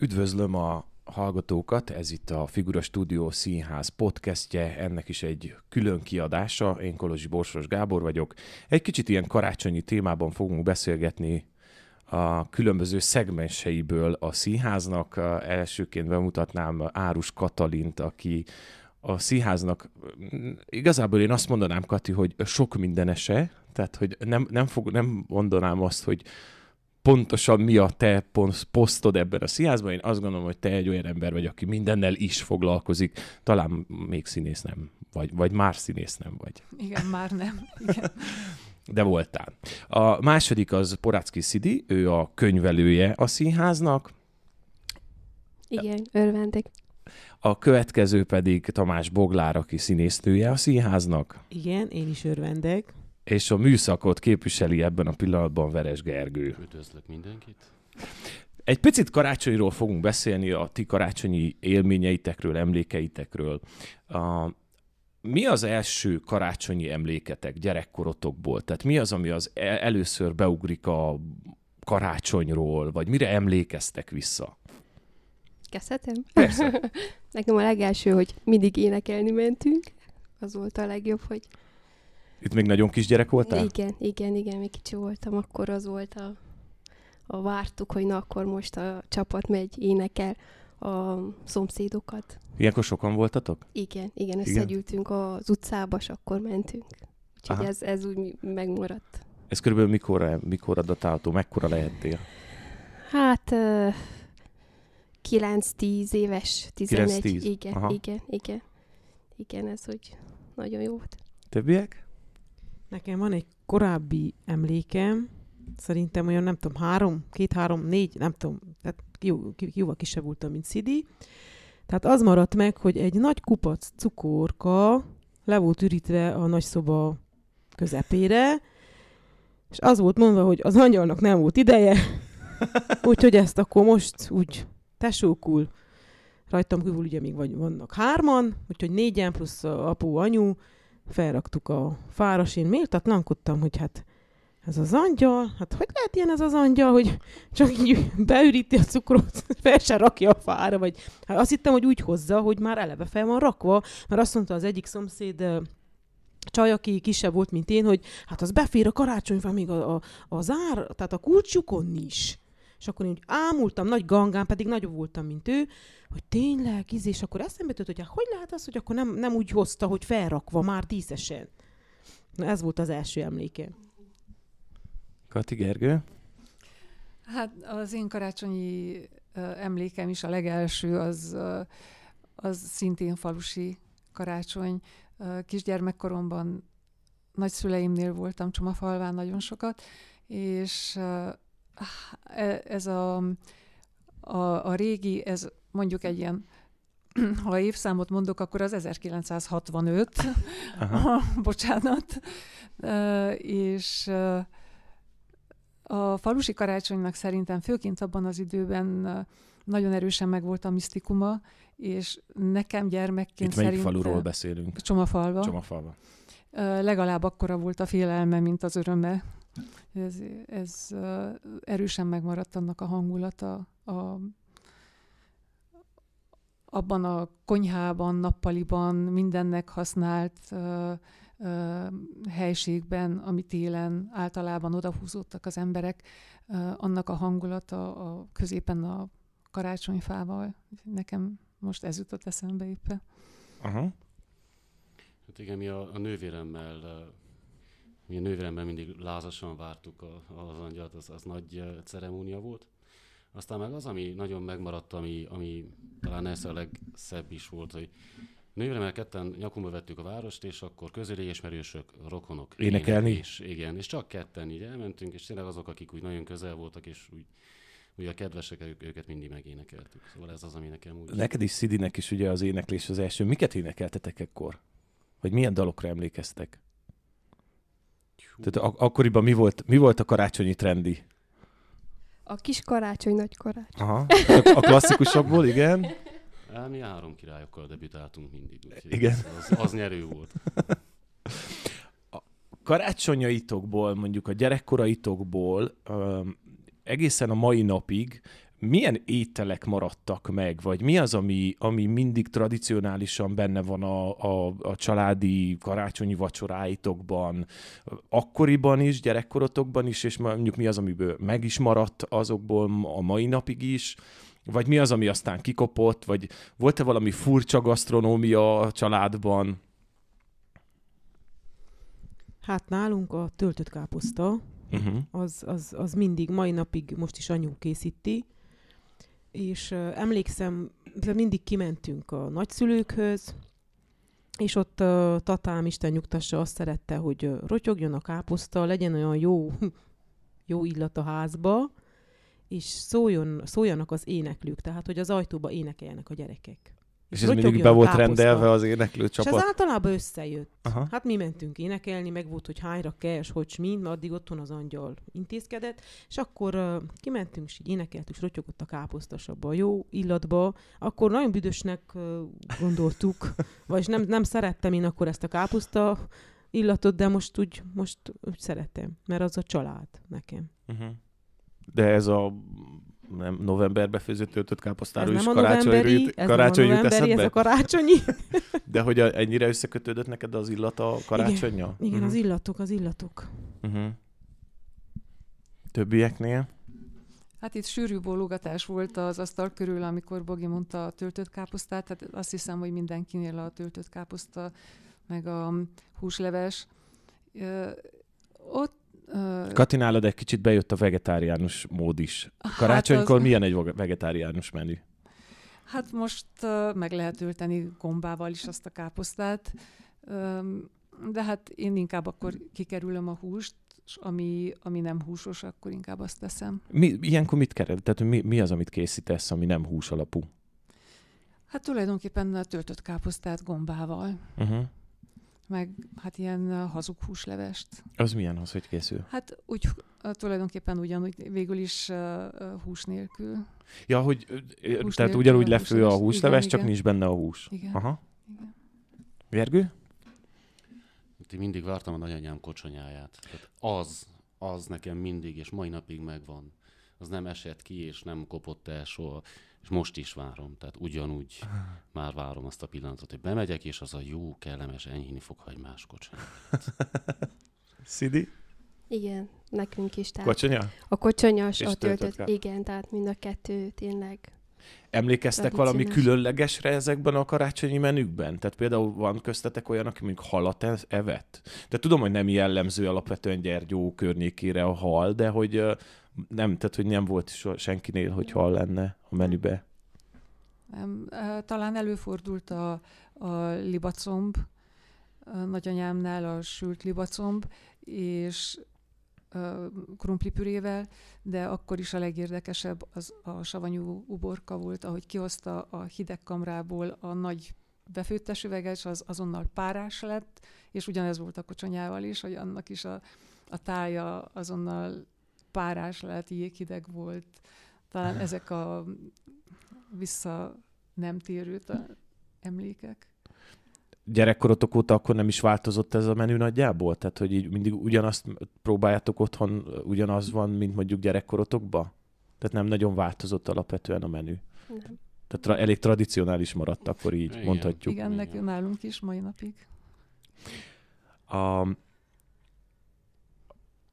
Üdvözlöm a hallgatókat, ez itt a Figura Studio Színház podcastje, ennek is egy külön kiadása, én Kolozsi Borsos Gábor vagyok. Egy kicsit ilyen karácsonyi témában fogunk beszélgetni a különböző szegmenseiből a színháznak. Elsőként bemutatnám Árus Katalint, aki a színháznak igazából én azt mondanám, Kati, hogy sok mindenese, tehát hogy nem, nem, fog, nem mondanám azt, hogy pontosan mi a te posztod ebben a színházban. Én azt gondolom, hogy te egy olyan ember vagy, aki mindennel is foglalkozik. Talán még színész nem vagy, vagy már színész nem vagy. Igen, már nem. Igen. De voltál. A második az Porácki Szidi, ő a könyvelője a színháznak. Igen, örvendek. A következő pedig Tamás Boglár, aki színésznője a színháznak. Igen, én is örvendek és a műszakot képviseli ebben a pillanatban Veres Gergő. Üdvözlök mindenkit! Egy picit karácsonyról fogunk beszélni, a ti karácsonyi élményeitekről, emlékeitekről. A, mi az első karácsonyi emléketek gyerekkorotokból? Tehát mi az, ami az e- először beugrik a karácsonyról, vagy mire emlékeztek vissza? Kezdhetem? Persze. Nekem a legelső, hogy mindig énekelni mentünk. Az volt a legjobb, hogy itt még nagyon kisgyerek voltál? Igen, igen, igen, még kicsi voltam, akkor az volt a, a vártuk, hogy na akkor most a csapat megy, énekel a szomszédokat. Ilyenkor sokan voltatok? Igen, igen, összegyűltünk az utcába, és akkor mentünk. Úgyhogy ez, ez úgy megmaradt. Ez körülbelül mikor, mikor adatálható? Mekkora lehettél? Hát uh, 9-10 éves, 11. 9-10? Igen, Aha. igen, igen. Igen, ez úgy nagyon jó volt. Többiek? Nekem van egy korábbi emlékem, szerintem olyan nem tudom, három, két-három, négy, nem tudom, tehát jó, jóval kisebb voltam, mint Szidi. Tehát az maradt meg, hogy egy nagy kupac cukorka le volt ürítve a nagyszoba közepére, és az volt mondva, hogy az angyalnak nem volt ideje, úgyhogy ezt akkor most úgy tesókul, rajtam kívül ugye még vagy, vannak hárman, úgyhogy négyen plusz apu, anyu, felraktuk a fára, és én méltatlankodtam, hogy hát ez az angyal, hát hogy lehet ilyen ez az angyal, hogy csak így beüríti a cukrot, fel se rakja a fára, vagy hát azt hittem, hogy úgy hozza, hogy már eleve fel van rakva, mert azt mondta az egyik szomszéd csaj, aki kisebb volt, mint én, hogy hát az befér a karácsonyfa még a, a, a zár, tehát a kulcsukon is. És akkor én úgy ámultam, nagy gangán, pedig nagyobb voltam, mint ő, hogy tényleg, íz, és akkor eszembe jutott, hogy hát hogy lehet az, hogy akkor nem, nem úgy hozta, hogy felrakva már díszesen. Na ez volt az első emléke. Kati Gergő? Hát az én karácsonyi uh, emlékem is a legelső, az, uh, az szintén falusi karácsony. Uh, kisgyermekkoromban nagyszüleimnél voltam Csomafalván nagyon sokat, és ez a, a, a régi, ez mondjuk egy ilyen ha évszámot mondok, akkor az 1965, Aha. bocsánat, és a falusi karácsonynak szerintem főként abban az időben nagyon erősen megvolt a misztikuma, és nekem gyermekként Itt szerintem... faluról beszélünk? Csomafalva. Csomafalva. Legalább akkora volt a félelme, mint az öröme. Ez, ez erősen megmaradt annak a hangulata a, abban a konyhában, nappaliban, mindennek használt uh, uh, helységben, ami télen általában odahúzódtak az emberek, uh, annak a hangulata a középen a karácsonyfával. Nekem most ez jutott eszembe éppen. Aha. Hát igen, mi a, a nővéremmel mi a nővéremmel mindig lázasan vártuk a, az angyalt, az, az nagy ceremónia volt. Aztán meg az, ami nagyon megmaradt, ami, ami talán ez a legszebb is volt, hogy nővéremmel ketten nyakunkba vettük a várost, és akkor közöli ismerősök, rokonok. Énekelni? És, igen, és csak ketten így elmentünk, és tényleg azok, akik úgy nagyon közel voltak, és úgy ugye a kedvesek, ők, őket mindig megénekeltük. Szóval ez az, ami nekem úgy... Neked is, Szidinek is ugye az éneklés az első. Miket énekeltetek ekkor? Vagy milyen dalokra emlékeztek? Tehát ak- akkoriban mi volt, mi volt a karácsonyi trendi? A kis karácsony, nagy karácsony. Aha. A klasszikusokból, igen. El, mi három királyokkal debütáltunk mindig. Igen. Az, az nyerő volt. A karácsonyaitokból, mondjuk a gyerekkoraitokból um, egészen a mai napig milyen ételek maradtak meg, vagy mi az, ami, ami mindig tradicionálisan benne van a, a, a családi karácsonyi vacsoráitokban, akkoriban is, gyerekkorotokban is, és mondjuk mi az, amiből meg is maradt azokból a mai napig is, vagy mi az, ami aztán kikopott, vagy volt-e valami furcsa gasztronómia a családban? Hát nálunk a töltött káposzta, uh-huh. az, az, az mindig, mai napig most is anyu készíti, és uh, emlékszem, mindig kimentünk a nagyszülőkhöz, és ott uh, tatám, Isten nyugtassa, azt szerette, hogy uh, rotyogjon a káposzta, legyen olyan jó, jó illat a házba, és szóljon, szóljanak az éneklők, tehát hogy az ajtóba énekeljenek a gyerekek. És ez mindig be volt rendelve az éneklő csapat? És ez általában összejött. Aha. Hát mi mentünk énekelni, meg volt, hogy hányra és hogy mind, addig otthon az angyal intézkedett, és akkor uh, kimentünk, és így énekelt, és rotyogott a káposztasabba, jó illatba. Akkor nagyon büdösnek uh, gondoltuk, vagyis nem, nem szerettem én akkor ezt a káposzta illatot, de most úgy, most úgy szeretem, mert az a család nekem. Uh-huh. De ez a nem novemberbe főzött töltött káposztáról is karácsonyi, ez karácsony jut eszedbe? Ez a karácsonyi. De hogy a, ennyire összekötődött neked az illat a karácsonya? Igen, igen uh-huh. az illatok, az illatok. Uh-huh. Többieknél? Hát itt sűrű bólogatás volt az asztal körül, amikor Bogi mondta a töltött káposztát, tehát azt hiszem, hogy mindenkinél a töltött káposzta, meg a húsleves. Ott Kati, nálad egy kicsit bejött a vegetáriánus mód is. Hát Karácsonykor hát az... milyen egy vegetáriánus menü? Hát most uh, meg lehet ülteni gombával is azt a káposztát, um, de hát én inkább akkor kikerülöm a húst, és ami, ami nem húsos, akkor inkább azt teszem. Mi, ilyenkor mit kered? Tehát mi, mi az, amit készítesz, ami nem hús alapú? Hát tulajdonképpen a töltött káposztát gombával. Uh-huh meg hát ilyen hazug húslevest. Az milyen az, hogy készül? Hát úgy tulajdonképpen ugyanúgy végül is uh, hús nélkül. Ja, hogy hús tehát ugyanúgy lefő a húsleves, igen, csak igen. nincs benne a hús. Igen. Aha. Igen. Vergő? Én mindig vártam a nagyanyám kocsonyáját. Tehát az, az nekem mindig, és mai napig megvan. Az nem esett ki, és nem kopott el soha. És most is várom, tehát ugyanúgy már várom azt a pillanatot, hogy bemegyek, és az a jó, kellemes, enyhíni fokhagymás kocsony. Szidi? Igen, nekünk is. Tehát Kocsonya? A kocsonyas, a töltött, igen, tehát mind a kettő tényleg Emlékeztek valami különlegesre ezekben a karácsonyi menükben? Tehát például van köztetek olyan, aki mondjuk halat evett? Tehát tudom, hogy nem jellemző alapvetően Gyergyó környékére a hal, de hogy nem, tehát hogy nem volt senkinél, hogy hal lenne a menübe. Nem, talán előfordult a, a libacomb, a nagyanyámnál a sült libacomb, és krumplipürével, de akkor is a legérdekesebb az a savanyú uborka volt, ahogy kihozta a hideg kamrából a nagy befőttes üveget, és az azonnal párás lett, és ugyanez volt a kocsonyával is, hogy annak is a, a tája azonnal párás lehet, jéghideg volt. Talán ezek a vissza nem térő emlékek. Gyerekkorotok óta akkor nem is változott ez a menü nagyjából? Tehát, hogy így mindig ugyanazt próbáljátok otthon, ugyanaz van, mint mondjuk gyerekkorotokban? Tehát nem nagyon változott alapvetően a menü? Nem. Tehát tra- elég tradicionális maradt, akkor így Igen. mondhatjuk. Igen, nekünk nálunk is mai napig. A,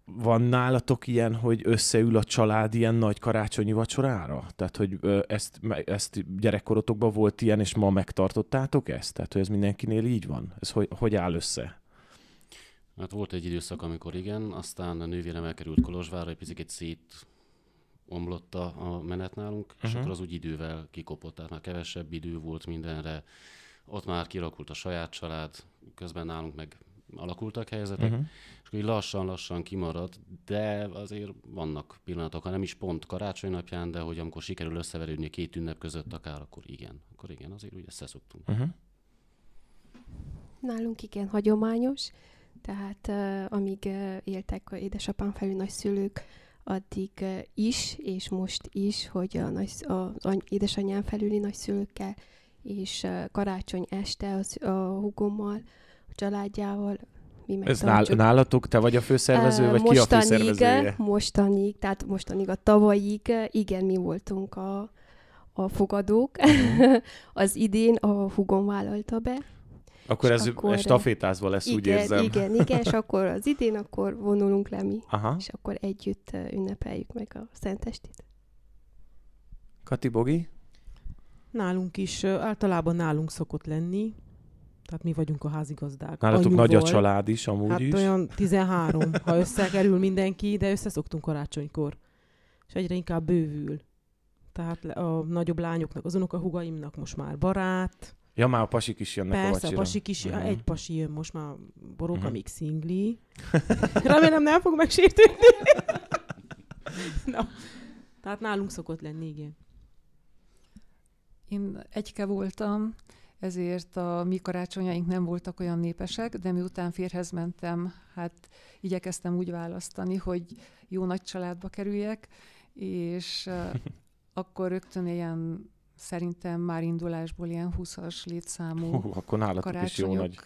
van nálatok ilyen, hogy összeül a család ilyen nagy karácsonyi vacsorára? Tehát, hogy ezt, ezt gyerekkorotokban volt ilyen, és ma megtartottátok ezt? Tehát, hogy ez mindenkinél így van? Ez hogy, hogy áll össze? Hát volt egy időszak, amikor igen, aztán a nővérem elkerült Kolozsvárra, egy picit szét omlott a, a menet nálunk, uh-huh. és mhm. akkor az úgy idővel kikopott, tehát már kevesebb idő volt mindenre. Ott már kirakult a saját család, közben nálunk meg alakultak helyzetek, uh-huh. és akkor lassan-lassan kimarad, de azért vannak pillanatok, ha nem is pont karácsony napján, de hogy amikor sikerül összeverődni két ünnep között akár, akkor igen, akkor igen, azért úgy összeszoktunk. Uh-huh. Nálunk igen hagyományos, tehát uh, amíg uh, éltek a édesapám felül nagyszülők, addig uh, is, és most is, hogy a nagy, az édesanyám felüli nagyszülőkkel, és uh, karácsony este az, a hugommal, családjával mi Ez nál, nálatok, te vagy a főszervező, vagy ki a mostanig, főszervezője? Mostanig, tehát mostanig a tavalyig, igen, mi voltunk a, a fogadók. Mhm. az idén a hugom vállalta be. Akkor és ez akkor- stafétázva lesz, úgy igen, érzem. igen, igen, és akkor az idén akkor vonulunk le mi, Aha. és akkor együtt ünnepeljük meg a Szentestét. Kati Bogi? Nálunk is, általában nálunk szokott lenni, tehát mi vagyunk a házigazdák. Nálatok nagy a anyuval. család is, amúgy Hát is. olyan 13, ha összekerül mindenki, de összeszoktunk karácsonykor. És egyre inkább bővül. Tehát a nagyobb lányoknak, az unokahugaimnak most már barát. Ja, már a pasik is jönnek a Persze, a vacsira. pasik is, Mhm. egy pasi jön most már, Boróka Mhm. még szingli. Remélem nem fog megsértődni. Na, tehát nálunk szokott lenni, igen. Én egyke voltam, ezért a mi karácsonyaink nem voltak olyan népesek, de miután férhez mentem, hát igyekeztem úgy választani, hogy jó nagy családba kerüljek, és akkor rögtön ilyen szerintem már indulásból ilyen 20-as létszámú Hú, akkor nálatok is jó nagy.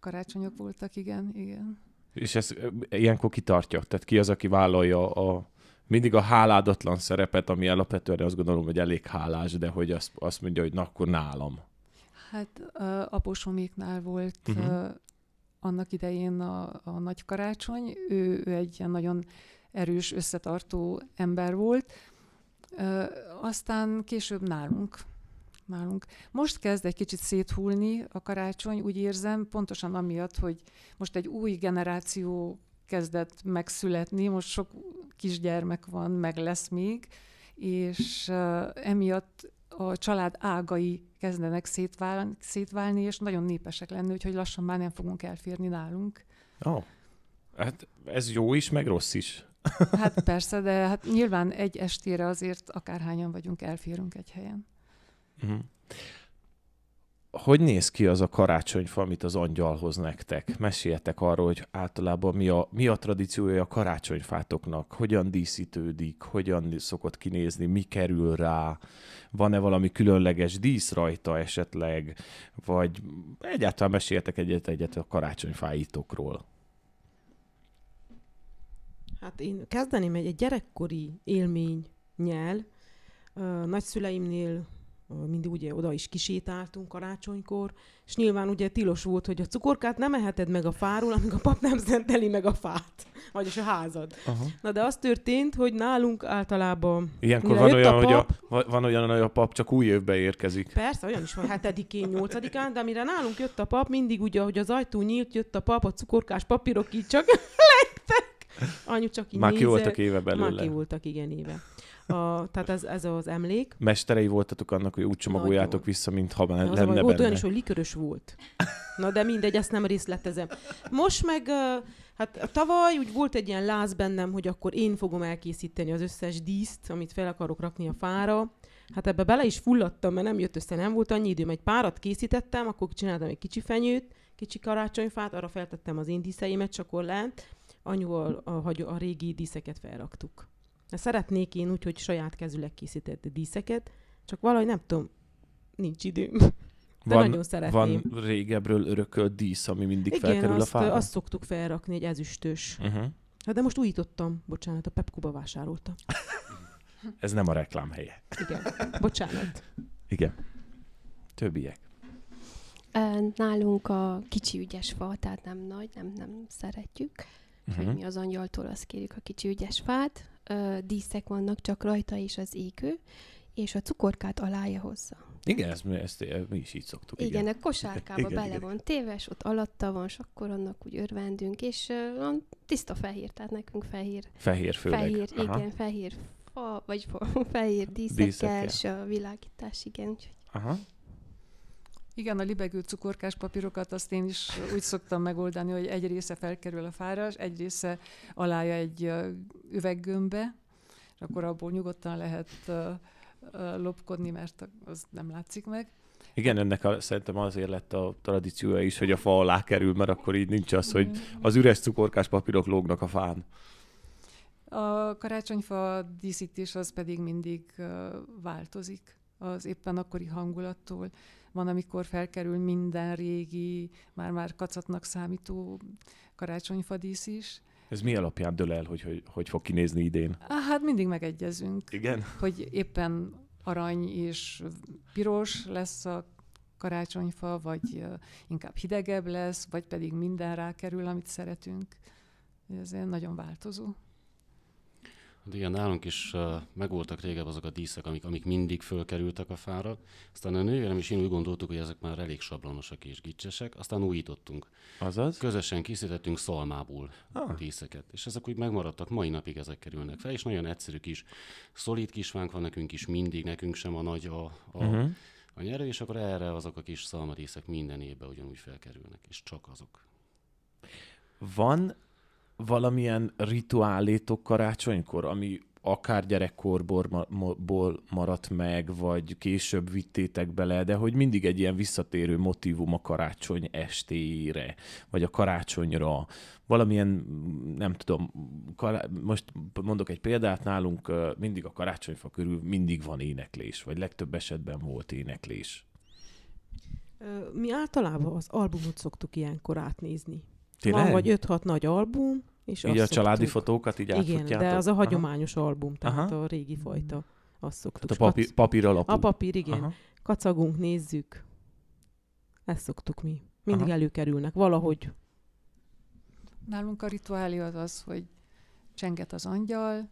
karácsonyok, voltak, igen, igen. És ez ilyenkor kitartja? Tehát ki az, aki vállalja a mindig a háládatlan szerepet, ami alapvetően azt gondolom, hogy elég hálás, de hogy azt, azt mondja, hogy na akkor nálam. Hát uh, apósoméknál volt Mhm. uh, annak idején a, a nagy karácsony, ő, ő egy ilyen nagyon erős, összetartó ember volt. Uh, aztán később nálunk. Nálunk. Most kezd egy kicsit széthulni a karácsony, úgy érzem, pontosan amiatt, hogy most egy új generáció kezdett megszületni, most sok kisgyermek van, meg lesz még, és uh, emiatt a család ágai kezdenek szétválni, szétválni, és nagyon népesek lenni, úgyhogy lassan már nem fogunk elférni nálunk. Oh. Hát ez jó is, meg rossz is. Hát persze, de hát nyilván egy estére azért akárhányan vagyunk, elférünk egy helyen. Uh-huh. Hogy néz ki az a karácsonyfa, amit az angyal hoz nektek? Meséljetek arról, hogy általában mi a, mi a tradíciója a karácsonyfátoknak, hogyan díszítődik, hogyan szokott kinézni, mi kerül rá, van-e valami különleges dísz rajta esetleg, vagy egyáltalán meséljetek egyet-egyet a karácsonyfáitokról. Hát én kezdeném egy, egy gyerekkori élmény nyel. Nagyszüleimnél mindig ugye oda is kisétáltunk karácsonykor, és nyilván ugye tilos volt, hogy a cukorkát nem eheted meg a fáról, amíg a pap nem szenteli meg a fát, vagyis a házad. Aha. Na de az történt, hogy nálunk általában Ilyenkor van olyan, a hogy a, pap- va- van olyan, hogy a pap csak új évbe érkezik. Persze, olyan is van, hetedikén, nyolcadikán, de mire nálunk jött a pap, mindig ugye, hogy az ajtó nyílt, jött a pap, a cukorkás papírok így csak lettek. Anyu csak így Már ki nézett. voltak éve Már ki belőle. voltak, igen, éve. A, tehát ez, ez az emlék. Mesterei voltatok annak, hogy úgy csomagoljátok vissza, mintha Az a lenne volt benne. olyan is, hogy likörös volt. Na de mindegy, ezt nem részletezem. Most meg, hát tavaly úgy volt egy ilyen láz bennem, hogy akkor én fogom elkészíteni az összes díszt, amit fel akarok rakni a fára. Hát ebbe bele is fulladtam, mert nem jött össze, nem volt annyi időm. Egy párat készítettem, akkor csináltam egy kicsi fenyőt, kicsi karácsonyfát, arra feltettem az én díszeimet, csak akkor lent. Anyuval a, a, a régi díszeket felraktuk. Szeretnék én úgy, hogy saját kezüleg készített díszeket, csak valahogy nem tudom, nincs időm. De Van, nagyon szeretném. van régebről örökölt dísz, ami mindig Igen, felkerül azt, a fára? azt szoktuk felrakni, egy ezüstös. Uh-huh. Hát de most újítottam, bocsánat, a Pepkuba vásároltam. Ez nem a reklám helye. Igen, bocsánat. Igen. Többiek. Nálunk a kicsi ügyes fa, tehát nem nagy, nem, nem szeretjük. Uh-huh. Uh-huh. mi az angyaltól azt kérjük a kicsi ügyes fát. Ö, díszek vannak csak rajta és az égő, és a cukorkát alája hozza. Igen, ezt, ezt mi is így szoktuk. Igen, Igen. a kosárkába Igen, bele igen. van téves, ott alatta van, és akkor annak úgy örvendünk, és olyan tiszta fehér, tehát nekünk fehér, Fehér főleg. fehér, Aha. igen, fehér fa, vagy fa, fehér díszekkel, Díszekkel. és a világítás, igen. Úgyhogy Aha. Igen, a libegő cukorkás papírokat azt én is úgy szoktam megoldani, hogy egy része felkerül a fára, egy része alája egy üveggömbbe, és akkor abból nyugodtan lehet lopkodni, mert az nem látszik meg. Igen, ennek a, szerintem azért lett a tradíciója is, hogy a fa alá kerül, mert akkor így nincs az, hogy az üres cukorkás papírok lógnak a fán. A karácsonyfa díszítés az pedig mindig változik az éppen akkori hangulattól. Van, amikor felkerül minden régi, már-már kacatnak számító karácsonyfadísz is. Ez mi alapján dől el, hogy, hogy hogy fog kinézni idén? Hát mindig megegyezünk. Igen? Hogy éppen arany és piros lesz a karácsonyfa, vagy inkább hidegebb lesz, vagy pedig minden rákerül, amit szeretünk. Ez nagyon változó. Hát igen, nálunk is uh, megvoltak régebb azok a díszek, amik, amik mindig fölkerültek a fára. Aztán a nővérem is én úgy gondoltuk, hogy ezek már elég sablonosak és gicsesek, aztán újítottunk. Azaz? Közösen készítettünk szalmából Ah. díszeket, és ezek úgy megmaradtak, mai napig ezek kerülnek fel, és nagyon egyszerű kis, szolid kisvánk van nekünk is mindig, nekünk sem a nagy a, a, Uh-huh. a nyerő, és akkor erre azok a kis szalmadíszek minden évben ugyanúgy felkerülnek, és csak azok. Van valamilyen rituálétok karácsonykor, ami akár gyerekkorból maradt meg, vagy később vittétek bele, de hogy mindig egy ilyen visszatérő motivum a karácsony estéjére, vagy a karácsonyra. Valamilyen, nem tudom, kará- most mondok egy példát, nálunk mindig a karácsonyfa körül mindig van éneklés, vagy legtöbb esetben volt éneklés. Mi általában az albumot szoktuk ilyenkor átnézni. Tényleg? Van vagy 5-6 nagy album, és így a családi szoktuk. fotókat így Igen, de az a Aha. hagyományos album, tehát Aha. a régi fajta. Azt szoktuk. Tehát a papír, Kac- papír alapú. a papír, igen. Aha. Kacagunk, nézzük. Ezt szoktuk mi. Mindig Aha. előkerülnek. Valahogy Nálunk a rituálé az az, hogy csenget az angyal,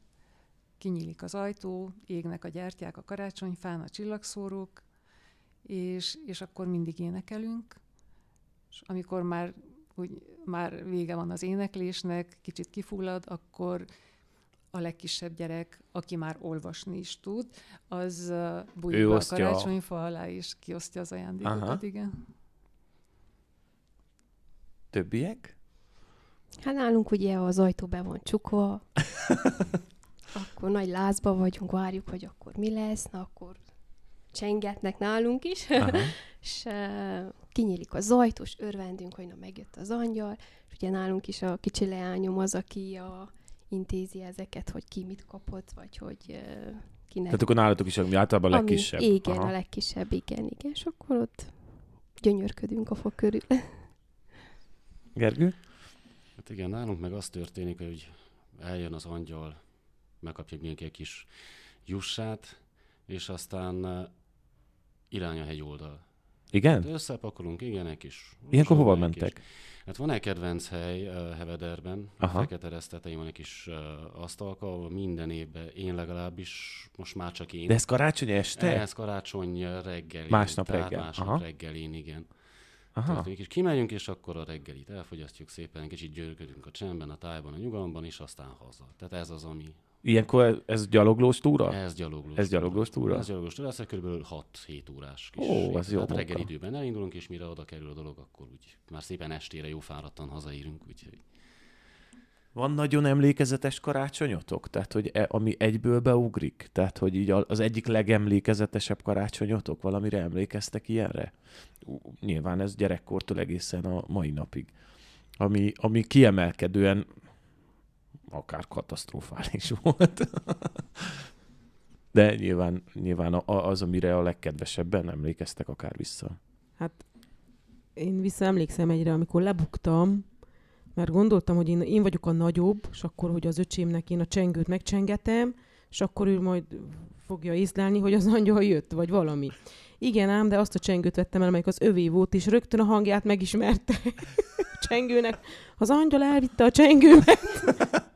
kinyílik az ajtó, égnek a gyertyák a karácsonyfán, a csillagszórók, és, és akkor mindig énekelünk, és amikor már, úgy, már vége van az éneklésnek, kicsit kifullad, akkor a legkisebb gyerek, aki már olvasni is tud, az be a karácsonyfa alá, és kiosztja az ajándékokat, Aha. igen. Többiek? Hát nálunk ugye az ajtó be van csukva, akkor nagy lázba vagyunk, várjuk, hogy akkor mi lesz, na akkor csengetnek nálunk is, és kinyílik az ajtó, és örvendünk, hogy na megjött az angyal, és ugye nálunk is a kicsi leányom az, aki a, intézi ezeket, hogy ki mit kapott, vagy hogy uh, kinek. Tehát akkor nálatok is ami általában a Ami- legkisebb. Igen, Aha. a legkisebb, igen, igen, és akkor ott gyönyörködünk a fog körül. Gergő? Hát igen, nálunk meg az történik, hogy eljön az angyal, megkapja mindenki egy kis jussát, és aztán irány a hegyoldal. Igen? De összepakolunk, igen, egy kis... Ilyenkor hova mentek? Kis. Hát van egy kedvenc hely uh, Hevederben, Aha. a Fekete Resztetején van egy kis uh, asztalka, ahol minden évben én legalábbis, most már csak én. De ez karácsony este? Ez karácsony reggel. Másnap tehát reggel, Másnap aha. reggelén, igen. Aha. És kimegyünk, és akkor a reggelit elfogyasztjuk szépen, kicsit gyönyörködünk a csendben, a tájban, a nyugalomban, és aztán haza. Tehát ez az, ami... Ilyenkor ez gyaloglós túra? Ez gyaloglós. Ez gyaloglós túra? Ez gyaloglós túra, ez kb. 6-7 órás kis. Ó, ez jó Tehát reggel időben elindulunk, és mire oda kerül a dolog, akkor úgy már szépen estére jó fáradtan hazaírunk, úgyhogy... Van nagyon emlékezetes karácsonyotok? Tehát, hogy e, ami egyből beugrik? Tehát, hogy így az egyik legemlékezetesebb karácsonyotok? Valamire emlékeztek ilyenre? Nyilván ez gyerekkortól egészen a mai napig. Ami, ami kiemelkedően akár katasztrofális volt. De nyilván, nyilván az, amire a legkedvesebben emlékeztek akár vissza. Hát én visszaemlékszem egyre, amikor lebuktam, mert gondoltam, hogy én, én vagyok a nagyobb, és akkor, hogy az öcsémnek én a csengőt megcsengetem, és akkor ő majd fogja észlelni, hogy az angyal jött, vagy valami. Igen ám, de azt a csengőt vettem el, amelyik az övé volt, és rögtön a hangját megismerte a csengőnek. Az angyal elvitte a csengőmet.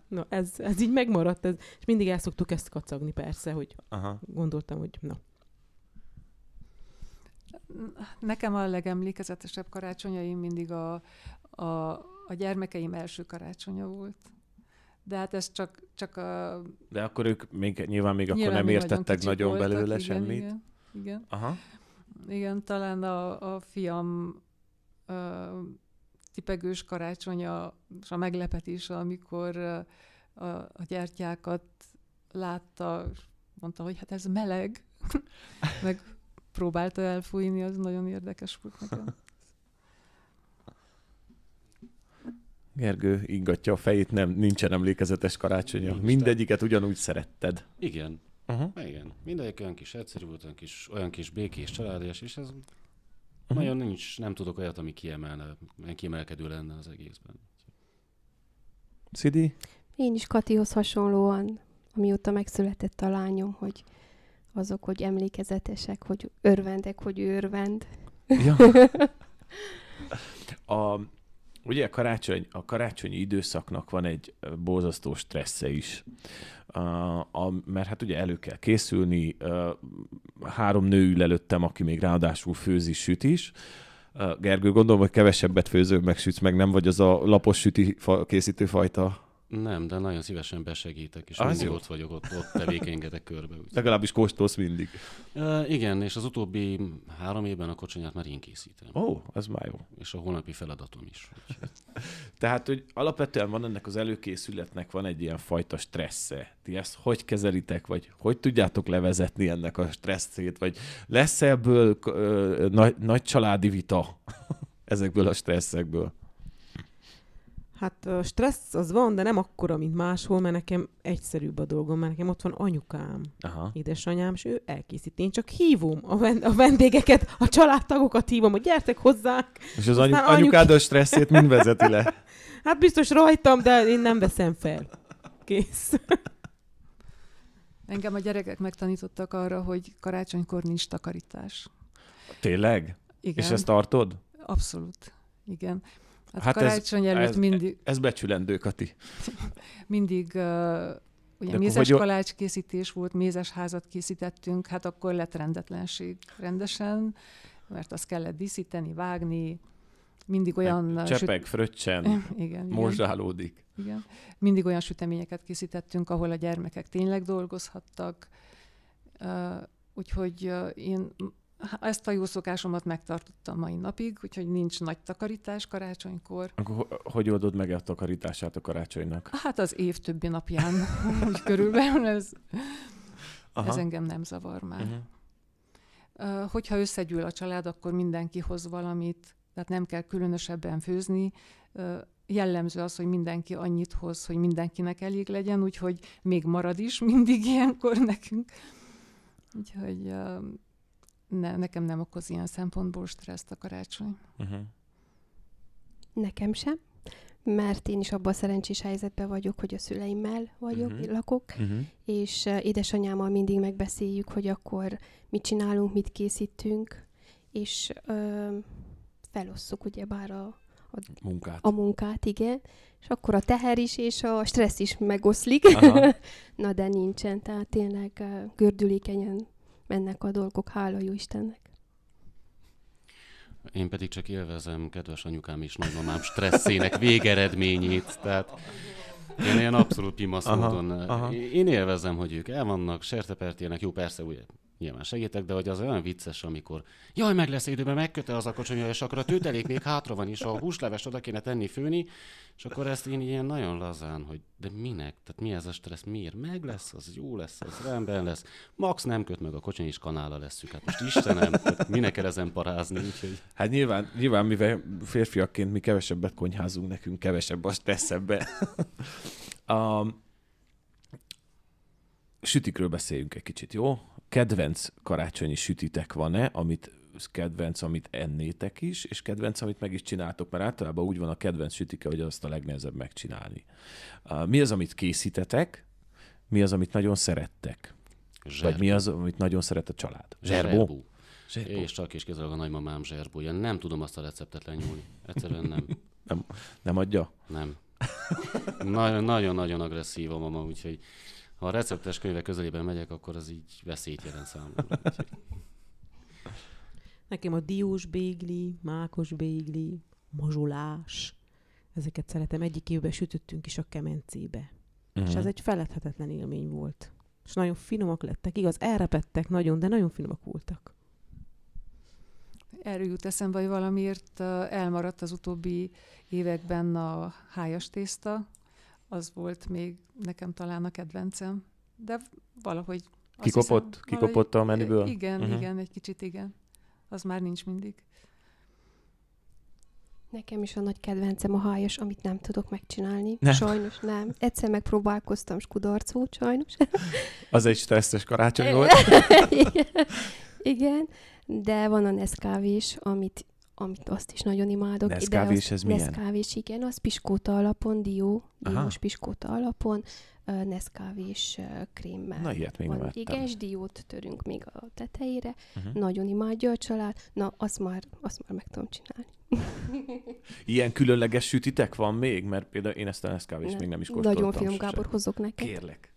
Na, ez, ez így megmaradt, ez, és mindig el szoktuk ezt kacagni, persze, hogy Aha. gondoltam, hogy na. Nekem a legemlékezetesebb karácsonyaim mindig a, a, a gyermekeim első karácsonya volt. De hát ez csak, csak a... De akkor ők még, nyilván még akkor nyilván nem még értettek kicsik nagyon voltak, belőle igen, semmit. Igen, igen. Aha. Igen, talán a, a fiam ö, tipegős karácsonya és a meglepetés, amikor a, a gyertyákat látta, és mondta, hogy hát ez meleg, meg próbálta elfújni, az nagyon érdekes volt nekem. Gergő ingatja a fejét, nem, nincsen emlékezetes karácsonya. Nincs, Mindegyiket ugyanúgy szeretted. Igen, Uh-huh. igen. Mindegyik olyan kis egyszerű volt, olyan kis, olyan kis békés, családias, és ez Mhm. Nagyon nincs, nem tudok olyat, ami kiemelne, kiemelkedő lenne az egészben. Szidi? Én is Katihoz hasonlóan, amióta megszületett a lányom, hogy azok, hogy emlékezetesek, hogy örvendek, hogy ő örvend. Ja. A, ugye a, karácsony, a karácsonyi időszaknak van egy borzasztó stressze is. A, a, mert hát ugye elő kell készülni, ö, három nő ül előttem, aki még ráadásul főzi, süt is. Ö, Gergő, gondolom, hogy kevesebbet főző, meg sütsz, meg nem vagy az a lapos süti fa, készítő fajta. Nem, de nagyon szívesen besegítek, és Az jó. ott vagyok, ott, ott tevékenykedek körbe. Úgy. Legalábbis kóstolsz mindig. Uh, igen, és az utóbbi három évben a kocsonyát már én készítem. Ó, oh, ez már jó. És a holnapi feladatom is. Tehát, hogy alapvetően van ennek az előkészületnek van egy ilyen fajta stressze. Ti ezt hogy kezelitek, vagy hogy tudjátok levezetni ennek a stresszét, vagy lesz ebből ö, nagy, nagy családi vita ezekből a stresszekből? Hát a stressz az van, de nem akkora, mint máshol, mert nekem egyszerűbb a dolgom, mert nekem ott van anyukám, Aha. édesanyám, és ő elkészíti. Én csak hívom a, ven- a vendégeket, a családtagokat hívom, hogy gyertek hozzánk. És az anyu- anyuk- anyukád a stresszét mind vezeti le. Hát biztos rajtam, de én nem veszem fel. Kész. Engem a gyerekek megtanítottak arra, hogy karácsonykor nincs takarítás. Tényleg? Igen, És ezt tartod? abszolút. Igen. Hát, Hát hát ez- karácsony előtt ez- mindig, Ez becsülendő, Kati. mindig uh, De ugye akkor mézes hogy- kalács készítés volt, mézes házat készítettünk, hát akkor lett rendetlenség rendesen, mert azt kellett díszíteni, vágni, mindig olyan... Csepeg, fröccsen, igen, morzsálódik. Igen. Mindig olyan süteményeket készítettünk, ahol a gyermekek tényleg dolgozhattak. Úgyhogy én ezt a jó szokásomat megtartottam mai napig, úgyhogy nincs nagy takarítás karácsonykor. Akkor ho- hogy oldod meg a takarítását a karácsonynak? Hát az év többi napján, úgy körülbelül ez, Aha. ez engem nem zavar már. Uh-huh. Uh, hogyha összegyűl a család, akkor mindenki hoz valamit, tehát nem kell különösebben főzni. Jellemző az, hogy mindenki annyit hoz, hogy mindenkinek elég legyen, úgyhogy még marad is mindig ilyenkor nekünk. Úgyhogy ne, nekem nem okoz ilyen szempontból stresszt a karácsony. Uh-huh. Nekem sem, mert én is abban a szerencsés helyzetben vagyok, hogy a szüleimmel vagyok, uh-huh. lakok, Uh-huh. és uh, édesanyámmal mindig megbeszéljük, hogy akkor mit csinálunk, mit készítünk, és uh, felosszuk ugyebár a, Munkát. a munkát, igen, és akkor a teher is és a stressz is megoszlik. Aha. Na de nincsen, tehát tényleg uh, gördülékenyen mennek a dolgok, hála jó Istennek. Én pedig csak élvezem kedves anyukám és nagymamám stresszének végeredményét. Tehát én ilyen abszolút pimasz Aha, módon. aha. Én élvezem, hogy ők el vannak, sertepertélnek, jó persze, ugye nyilván segítek, de hogy az olyan vicces, amikor jaj, meg lesz időben, megköte az a kocsonya, és akkor a tőtelék még hátra van, és a húsleves oda kéne tenni, főni, és akkor ezt én ilyen nagyon lazán, hogy de minek, tehát mi ez a stressz, miért, meg lesz, az jó lesz, az rendben lesz, max nem köt meg a kocsonya, és kanála leszük, hát most Istenem, tehát minek kell ezen parázni, úgyhogy Hát nyilván, nyilván, mivel férfiakként mi kevesebbet konyházunk, nekünk kevesebb a stresszebbe. a sütikről beszéljünk egy kicsit, jó? Kedvenc karácsonyi sütitek van-e, amit kedvenc, amit ennétek is, és kedvenc, amit meg is csináltok, mert általában úgy van a kedvenc sütike, hogy azt a legnehezebb megcsinálni. Mi az, amit készítetek, mi az, amit nagyon szerettek? Vagy mi az, amit nagyon szeret a család? Zserbó? Zserbó. És csak és kizárólag a nagymamám zserbója. Nem tudom azt a receptet lenyúlni. Egyszerűen nem. Nem adja? Nem. Nagyon- Nagyon-nagyon agresszív a mama, úgyhogy ha a receptes könyvek közelében megyek, akkor az így veszélyt jelent számomra. Nekem a diós bégli, mákos bégli, mazsolás. Ezeket szeretem. Egyik évben sütöttünk is a kemencébe. Uh-huh. És Mhm. ez egy feledhetetlen élmény volt. És nagyon finomak lettek. Igaz, elrepettek nagyon, de nagyon finomak voltak. Erről jut eszembe, hogy valamiért elmaradt az utóbbi években a hájas tészta. Az volt még nekem talán a kedvencem. De valahogy... Kikopott? hiszem, Kikopott a valahogy- menüből? Igen, uh-huh. igen, egy kicsit igen. Az már nincs mindig. Nekem is a nagy kedvencem a hájas, amit nem tudok megcsinálni. Nem. Sajnos nem. Egyszer megpróbálkoztam, és kudarc volt sajnos. Az egy stresszes karácsony volt. Igen. Igen, de van a Nescafés, amit amit azt is nagyon imádok. Nescafés, ez milyen? Nescafés, igen, az piskóta alapon, dió, diós piskóta alapon, uh, Nescafés uh, krémmel. Na, ilyet még van. nem Ugye ettem. gesdiót törünk még a tetejére, Uh-huh. nagyon imádja a család, na azt már, azt már meg tudom csinálni. Ilyen különleges sütitek van még? Mert például én ezt a Nescafés Ne- még nem is kóstoltam. Nagyon finom, sosem. Gábor, hozok neked. Kérlek.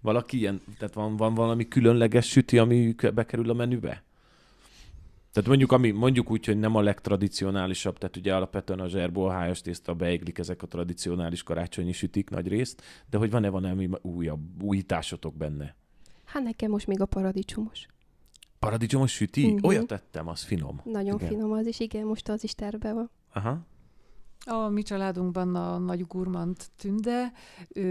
Valaki ilyen, tehát van, van valami különleges süti, ami bekerül a menübe? Tehát mondjuk, ami, mondjuk úgy, hogy nem a legtradicionálisabb, tehát ugye alapvetően a zserbó, a hájas tészta, a beiglik, ezek a tradicionális karácsonyi sütik nagy részt, de hogy van-e valami újabb, újításotok benne? Hát nekem most még a paradicsomos. Paradicsomos süti? Mhm. Olyat tettem, az finom. Nagyon Igen. finom az is, igen, most az is terve van. Aha. A mi családunkban a nagy gurmand Tünde, ő,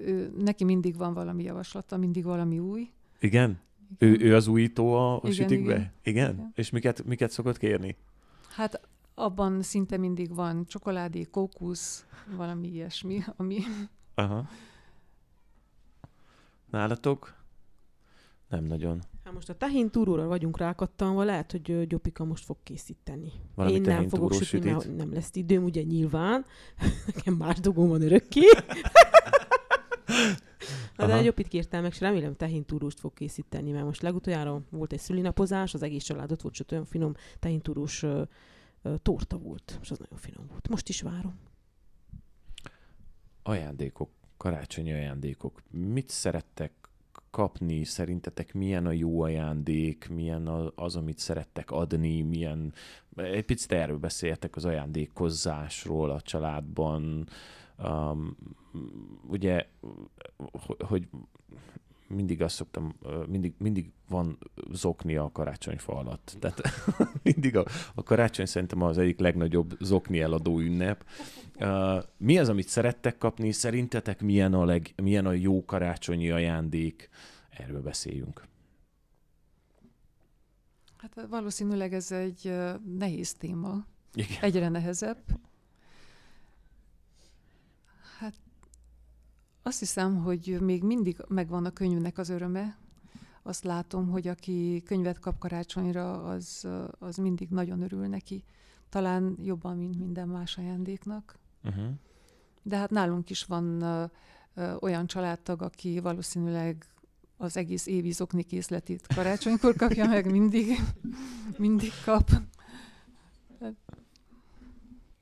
ő, neki mindig van valami javaslata, mindig valami új. Igen? Ő, ő az újító a, a Igen, sütikbe? Igen. igen. igen? És miket, miket szokott kérni? Hát abban szinte mindig van csokoládé, kókusz, valami ilyesmi, ami... Aha. Nálatok? Nem nagyon. Hát most a tahin túróra vagyunk rákattanva, lehet, hogy Gyopika most fog készíteni. Valami Én nem fogok sütni, mert nem lesz időm, ugye nyilván. Nekem más dolgom van örökké. Na, de Aha. egy jobbit kértem meg, és remélem tehin túróst fog készíteni, mert most legutoljára volt egy szülinapozás, az egész családot volt, sőt olyan finom tehin túrós ö, ö, torta volt, és az nagyon finom volt. Most is várom. Ajándékok, karácsonyi ajándékok. Mit szerettek kapni? Szerintetek milyen a jó ajándék? Milyen az, amit szerettek adni? Milyen... Egy picit erről beszéltek az ajándékozásról a családban. Um, ugye, ho- hogy mindig azt szoktam, mindig, mindig van zokni a karácsonyfa alatt. Tehát mindig a, a karácsony szerintem az egyik legnagyobb zokni eladó ünnep. Uh, mi az, amit szerettek kapni? Szerintetek milyen a, leg, milyen a jó karácsonyi ajándék? Erről beszéljünk. Hát valószínűleg ez egy nehéz téma. Igen. Egyre nehezebb. Hát azt hiszem, hogy még mindig megvan a könyvnek az öröme. Azt látom, hogy aki könyvet kap karácsonyra, az, az mindig nagyon örül neki. Talán jobban, mint minden más ajándéknak. Uh-huh. De hát nálunk is van ö, olyan családtag, aki valószínűleg az egész évi zokni készletét karácsonykor kapja meg, mindig, mindig kap.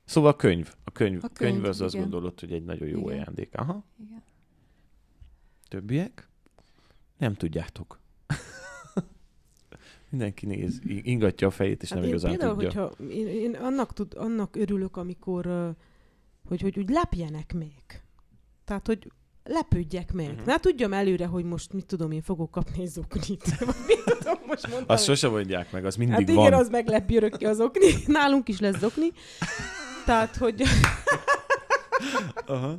Szóval a könyv. A könyv, A könyv, könyv, az azt igen. gondolod, hogy egy nagyon jó Igen. ajándék. Aha. Igen. Többiek? Nem tudjátok. Mindenki néz, ingatja a fejét, és Hát nem én igazán például, tudja. hogyha én, én annak, tud, annak örülök, amikor hogy, hogy úgy lepjenek meg. Tehát, hogy lepődjek meg. Mhm. Uh-huh. Ne tudjam előre, hogy most mit tudom, én fogok kapni zoknit. Vagy mit tudom, most mondtam. Azt sose mondják meg, az mindig hát van. igen, az meglepi örökké az okni. Nálunk is lesz zokni. Tehát, hogy... Aha.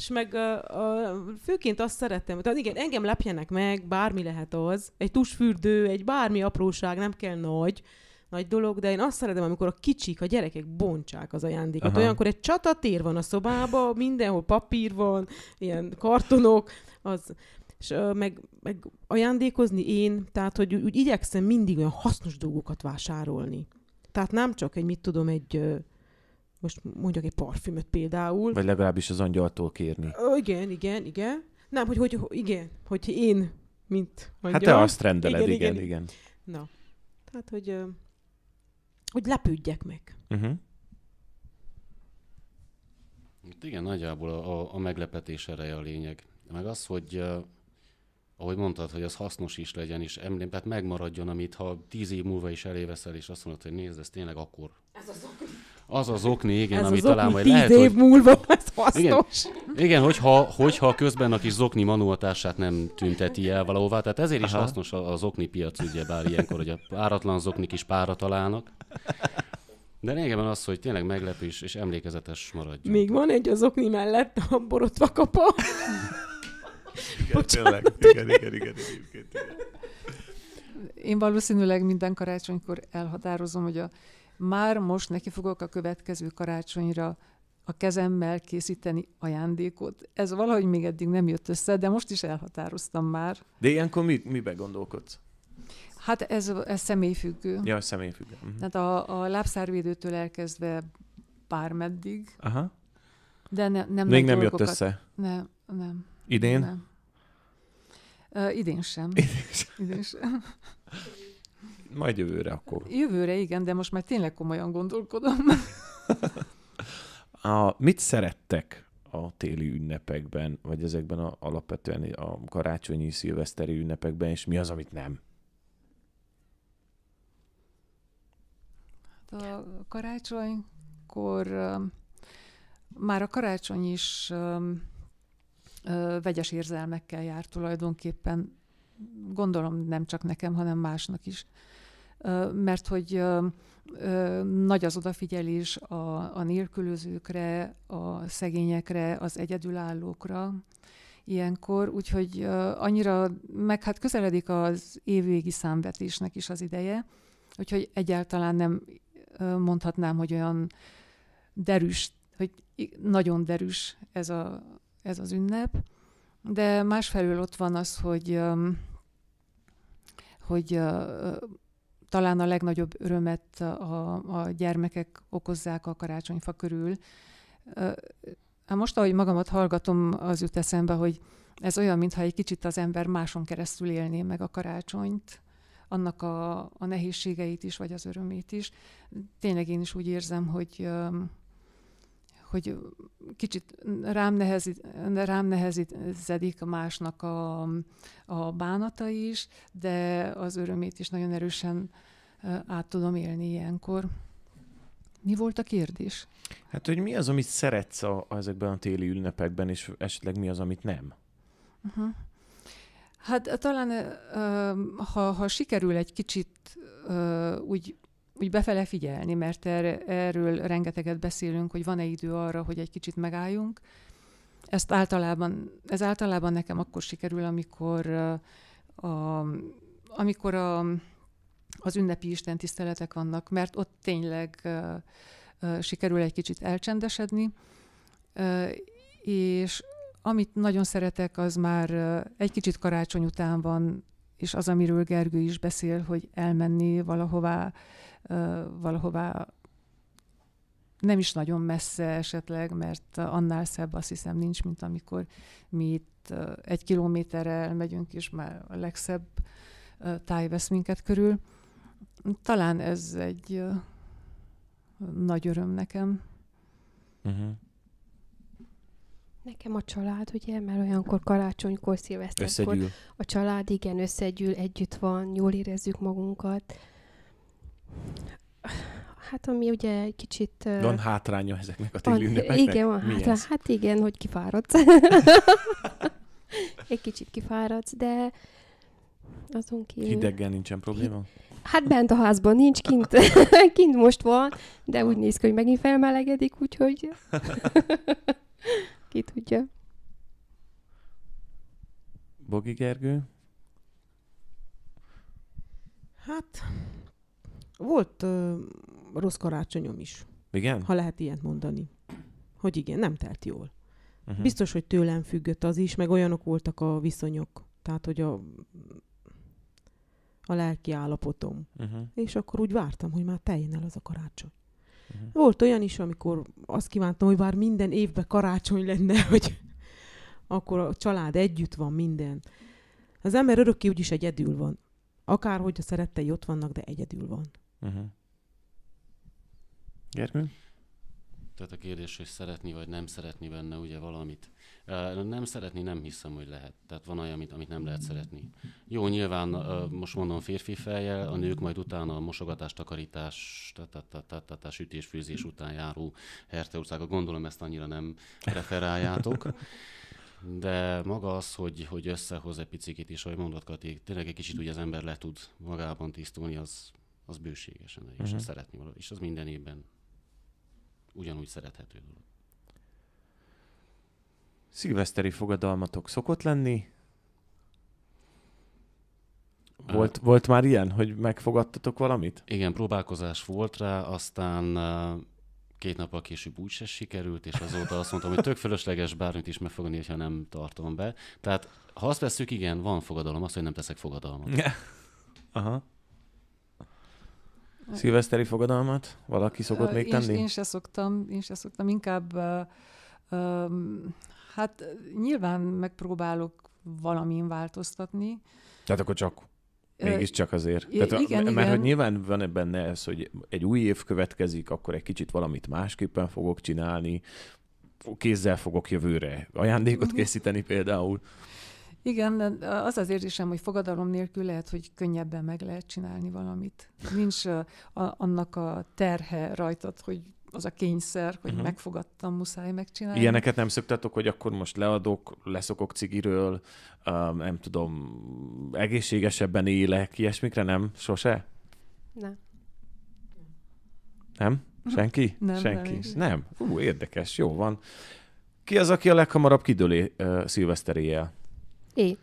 És meg a, a, főként azt szeretem, tehát igen, engem lepjenek meg, bármi lehet az, egy tusfürdő, egy bármi apróság, nem kell nagy, nagy dolog, de én azt szeretem, amikor a kicsik, a gyerekek bontsák az ajándékot. Aha. Olyankor egy csatatér van a szobában, mindenhol papír van, ilyen kartonok, az, és meg, meg ajándékozni én, tehát hogy úgy, úgy igyekszem mindig olyan hasznos dolgokat vásárolni. Tehát nem csak egy, mit tudom, egy, most mondjak egy parfümöt például, Vagy legalábbis az angyaltól kérni. Ö, igen, igen, igen. Nem, hogy, hogy, hogy igen, hogy én, mint Hát angyal. te azt rendeled, igen, Igen, igen. igen. igen. Na, tehát, hogy, hogy lepődjek meg. Uh-huh. Hát igen, nagyjából a, a, a meglepetés ereje a lényeg. Meg az, hogy uh, ahogy mondtad, hogy az hasznos is legyen, és emlém, tehát megmaradjon, amit ha tíz év múlva is eléveszel, és azt mondod, hogy nézd, ez tényleg akkor. Ez az. Az az okni, igen, Ez ami az talán okni majd tíz lehet, év hogy... múlva lesz hasznos. Igen, hogyha, hogyha közben a kis zokni manuatását nem tünteti el valahová, tehát ezért is Aha. hasznos az okni piac, ugye bár ilyenkor, hogy a páratlan zoknik is pára találnak. De lényegében az, hogy tényleg meglepő és, és emlékezetes maradjon. Még van egy az okni mellett a borotva kapa. Igen, tényleg. Igen, igen, igen, igen, igen, igen. Én valószínűleg minden karácsonykor elhatározom, hogy a, már most neki fogok a következő karácsonyra a kezemmel készíteni ajándékot. Ez valahogy még eddig nem jött össze, de most is elhatároztam már. De ilyenkor mi, mibe gondolkodsz? Hát ez, ez személyfüggő. Ja, személyfüggő. Uh-huh. Tehát a, a lábszárvédőtől elkezdve bármeddig, Aha. de ne, nem Még nem jött össze. Nem, nem. Idén? Nem. Uh, idén sem. idén sem. Majd jövőre akkor. Jövőre igen, de most már tényleg komolyan gondolkodom. A, mit szerettek a téli ünnepekben, vagy ezekben a, alapvetően a karácsonyi, szilveszteri ünnepekben, és mi az, amit nem? A karácsonykor már a karácsony is vegyes érzelmekkel jár tulajdonképpen. Gondolom nem csak nekem, hanem másnak is. Mert hogy nagy az odafigyelés a, a nélkülözőkre, a szegényekre, az egyedülállókra ilyenkor, úgyhogy annyira, meg hát közeledik az évvégi számvetésnek is az ideje, úgyhogy egyáltalán nem mondhatnám, hogy olyan derűs, hogy nagyon derűs ez, a, ez az ünnep, de másfelől ott van az, hogy, hogy talán a legnagyobb örömet a, a gyermekek okozzák a karácsonyfa körül. Hát most, ahogy magamat hallgatom, az jut eszembe, hogy ez olyan, mintha egy kicsit az ember máson keresztül élné meg a karácsonyt, annak a, a nehézségeit is, vagy az örömét is. Tényleg én is úgy érzem, hogy hogy kicsit rám, nehezít, rám nehezedik másnak a, a bánata is, de az örömét is nagyon erősen át tudom élni ilyenkor. Mi volt a kérdés? Hát, hogy mi az, amit szeretsz a, ezekben a téli ünnepekben, és esetleg mi az, amit nem? Uh-huh. Hát talán, ha, ha sikerül egy kicsit úgy, úgy befele figyelni, mert erre, erről rengeteget beszélünk, hogy van-e idő arra, hogy egy kicsit megálljunk. Ezt általában, ez általában nekem akkor sikerül, amikor, a, amikor a, az ünnepi istentiszteletek vannak, mert ott tényleg sikerül egy kicsit elcsendesedni, és amit nagyon szeretek, az már egy kicsit karácsony után van, és az, amiről Gergő is beszél, hogy elmenni valahová, valahová nem is nagyon messze esetleg, mert annál szebb azt hiszem nincs, mint amikor mi itt egy kilométerre elmegyünk, és már a legszebb táj vesz minket körül. Talán ez egy nagy öröm nekem. Uh-huh. Nekem a család, ugye, mert olyankor karácsonykor, szilveszterkor a család igen összegyűl, együtt van, jól érezzük magunkat. Hát ami ugye egy kicsit... Van hátránya ezeknek a téli ünnepeknek? Igen, van Mi ez? hát igen, hogy kifáradsz. egy kicsit kifáradsz, de azon kívül... Hideggel nincsen probléma? Hát bent a házban nincs, kint, kint most van, de úgy néz ki, hogy megint felmelegedik, úgyhogy ki tudja. Bogi Gergő? Hát, volt ö, rossz karácsonyom is, Igen? ha lehet ilyet mondani. Hogy igen, nem telt jól. Uh-huh. Biztos, hogy tőlem függött az is, meg olyanok voltak a viszonyok. Tehát, hogy a, a lelki állapotom. Uh-huh. És akkor úgy vártam, hogy már teljen el az a karácsony. Uh-huh. Volt olyan is, amikor azt kívántam, hogy bár minden évben karácsony lenne, hogy akkor a család együtt van minden. Az ember örökké úgyis egyedül van. Akárhogy a szerettei ott vannak, de egyedül van. Uh-huh. Gergő? Tehát a kérdés, hogy szeretni vagy nem szeretni benne ugye valamit. Nem szeretni nem hiszem, hogy lehet. Tehát van olyan, amit, amit nem lehet szeretni. Jó, nyilván most mondom férfi fejjel, a nők majd utána a mosogatás, takarítás, ta- ta- ta- ta- ta- ta- sütés, főzés után járó herteországot. Gondolom ezt annyira nem preferáljátok. De maga az, hogy, hogy összehoz egy picit is, ahogy mondott Kati, tényleg egy kicsit ugye az ember le tud magában tisztulni, az, az bőségesen, és uh-huh. szeretni való. És az minden évben ugyanúgy szerethető dolog. Szilveszteri fogadalmatok szokott lenni? Volt, volt már ilyen, hogy megfogadtatok valamit? Igen, próbálkozás volt rá, aztán uh, két nappal később úgy se sikerült, és azóta azt mondtam, hogy tök fölösleges bármit is megfogadni, ha nem tartom be. Tehát ha azt veszük, igen, van fogadalom, azt, hogy nem teszek fogadalmat. Aha. Szilveszteri fogadalmat? Valaki szokott még én, tenni? Én se szoktam, én se szoktam, inkább uh, um, hát nyilván megpróbálok valamin változtatni. Tehát akkor csak Mégiscsak azért. i- Tehát, igen, mert igen. hogy nyilván van benne ez, hogy egy új év következik, akkor egy kicsit valamit másképpen fogok csinálni, kézzel fogok jövőre ajándékot készíteni például. Igen, az az érzésem, hogy fogadalom nélkül lehet, hogy könnyebben meg lehet csinálni valamit. Nincs a, annak a terhe rajtad, hogy az a kényszer, hogy uh-huh. megfogadtam, muszáj megcsinálni. Ilyeneket nem szoktatok, hogy akkor most leadok, leszokok cigiről, um, nem tudom, egészségesebben élek, ilyesmikre nem? Sose? Na. Nem? Senki? Nem, Senki? nem. nem. Ú, érdekes, jó van. Ki az, aki a leghamarabb kidőli uh, szilveszteréjel? Én.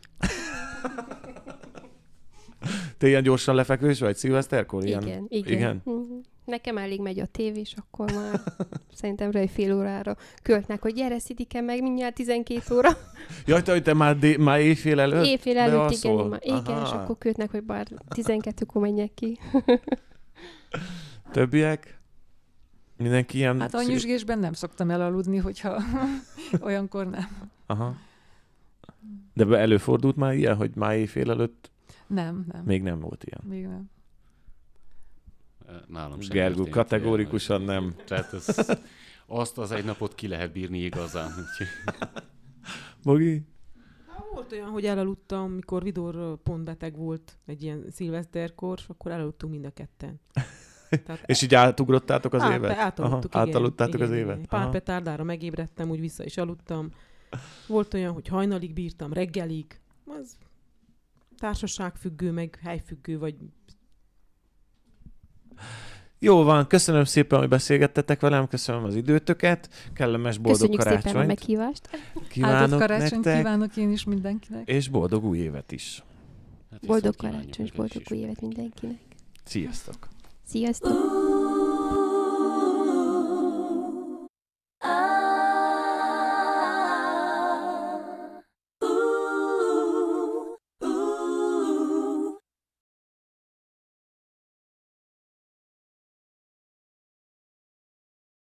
Te ilyen gyorsan lefekvős vagy szilveszterkor? Ilyen... Igen, igen. igen? Mhm. Nekem elég megy a tévés, akkor már szerintem rá egy fél órára költnek, hogy gyere, Szidike, meg mindjárt 12 óra. Jaj, te, hogy te már, dé- már éjfél előtt? Éjfél előtt, igen, bealszol? már, igen, és akkor költnek, hogy bár 12-kor menjek ki. Többiek? Mindenki ilyen... Hát a nyüzsgésben nem szoktam elaludni, hogyha olyankor nem. Aha. De be- előfordult már ilyen, hogy már éjfél előtt Nem, nem. még nem volt ilyen. Még nem. Nálam sem Gergő kategórikusan ilyen, nem. Tehát ez, azt az egy napot ki lehet bírni igazán. Bogi? Volt olyan, hogy elaludtam, mikor Vidor pont beteg volt egy ilyen szilveszterkor, és akkor elaludtunk mind a ketten. Tehát És így átugrottátok az át- évet? Átaludtuk, Aha, igen. átaludtátok igen, az igen. évet? Pár petárdára megébredtem, úgy vissza is aludtam. Volt olyan, hogy hajnalig bírtam, reggelig. Az társaságfüggő, meg helyfüggő, vagy Jó van, köszönöm szépen, hogy beszélgettetek velem, köszönöm az időtöket, kellemes boldog Köszönjük szépen a karácsonyt meghívást. Áldott kívánok karácsonyt nektek, kívánok én is mindenkinek. és boldog új évet is. hát Boldog viszont kívánjuk karácsony, és neked boldog új évet mindenkinek. Sziasztok! Sziasztok!